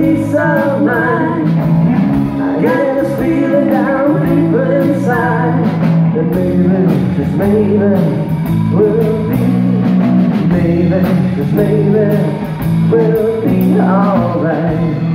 Peace of mind. I got this feeling down deeper inside that maybe, just maybe, we'll be, maybe, just maybe, we'll be alright.